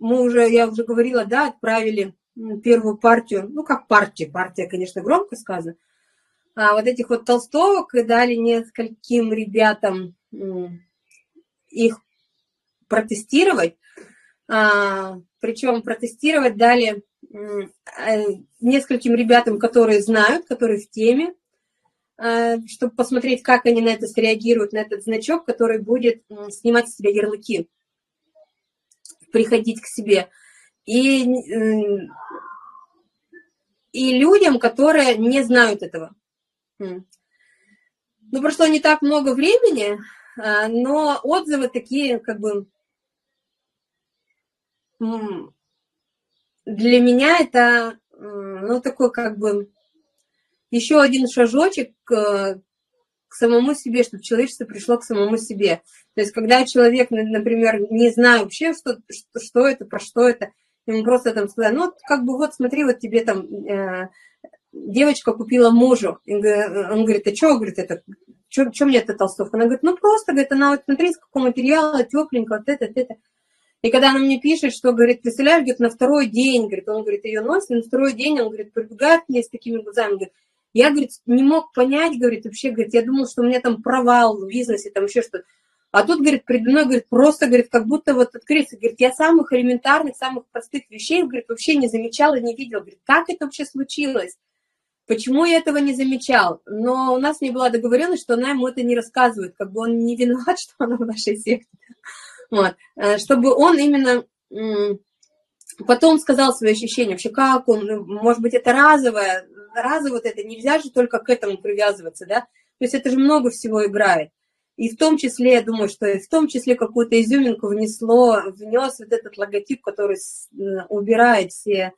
мы уже, я уже говорила, да, отправили первую партию, ну как партия, партия, конечно, громко сказано, а вот этих вот толстовок и дали нескольким ребятам их протестировать, а, причем протестировать дали э, нескольким ребятам, которые знают, которые в теме, а, чтобы посмотреть, как они на это среагируют, на этот значок, который будет снимать с себя ярлыки, приходить к себе. И, и людям, которые не знают этого. Ну, прошло не так много времени, а, но отзывы такие, как бы, для меня это, ну, такой, как бы, еще один шажочек к, к самому себе, чтобы человечество пришло к самому себе. То есть, когда человек, например, не знает вообще, что, что, что это, про что это, ему просто там сказали, ну, как бы вот смотри, вот тебе там э, девочка купила мужу. Он говорит, а что, говорит, это, что мне эта толстовка? Она говорит, ну просто, говорит, она вот смотри, из какого материала, тепленького, вот это, вот это. И когда она мне пишет, что, говорит, представляешь, говорит, на второй день, говорит, он, говорит, ее носит, на второй день, он, говорит, прибегает к с такими глазами, говорит, я, говорит, не мог понять, говорит, вообще, говорит, я думал, что у меня там провал в бизнесе, там еще что-то. А тут, говорит, предо мной, говорит, просто, говорит, как будто вот открылся. Говорит, я самых элементарных, самых простых вещей, говорит, вообще не замечала, не видела. Говорит, как это вообще случилось? Почему я этого не замечал? Но у нас не была договоренность, что она ему это не рассказывает, как бы он не виноват, что она в нашей секте. Вот. Э, чтобы он именно потом сказал свои ощущения, вообще как он, ну, может быть, это разовое, разово вот это, нельзя же только к этому привязываться, да, то есть это же много всего играет. И в том числе, я думаю, что в том числе какую-то изюминку внесло, внес вот этот логотип, который э, убирает все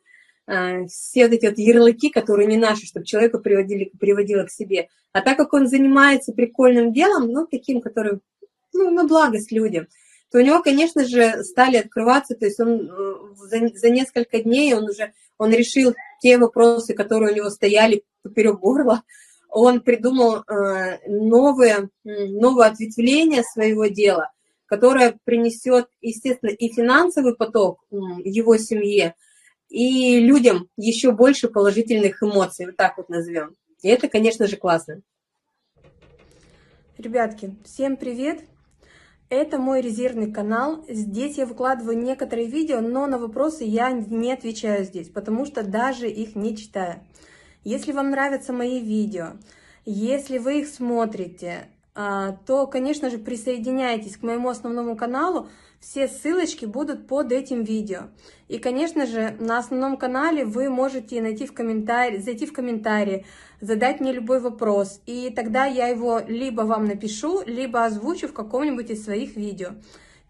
Э, все вот эти вот ярлыки, которые не наши, чтобы человека приводили, приводило к себе. А так как он занимается прикольным делом, ну, таким, который, ну, на благость людям, то у него, конечно же, стали открываться, то есть он э, за, за несколько дней он уже, он решил те вопросы, которые у него стояли поперек горла, он придумал э, новые, новое ответвление своего дела, которое принесет, естественно, и финансовый поток его семье, и людям еще больше положительных эмоций, вот так вот назовем. И это, конечно же, классно. Ребятки, всем привет! Это мой резервный канал. Здесь я выкладываю некоторые видео, но на вопросы я не отвечаю здесь, потому что даже их не читаю. Если вам нравятся мои видео, если вы их смотрите, то, конечно же, присоединяйтесь к моему основному каналу. Все ссылочки будут под этим видео. И, конечно же, на основном канале вы можете найти в комментарии, зайти в комментарии, задать мне любой вопрос. И тогда я его либо вам напишу, либо озвучу в каком-нибудь из своих видео.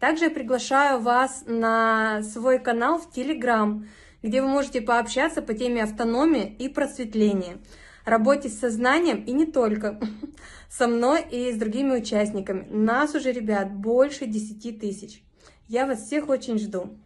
Также я приглашаю вас на свой канал в Телеграм, где вы можете пообщаться по теме автономии и просветления. Работе с сознанием и не только. Со мной и с другими участниками. Нас уже, ребят, больше 10 тысяч. Я вас всех очень жду.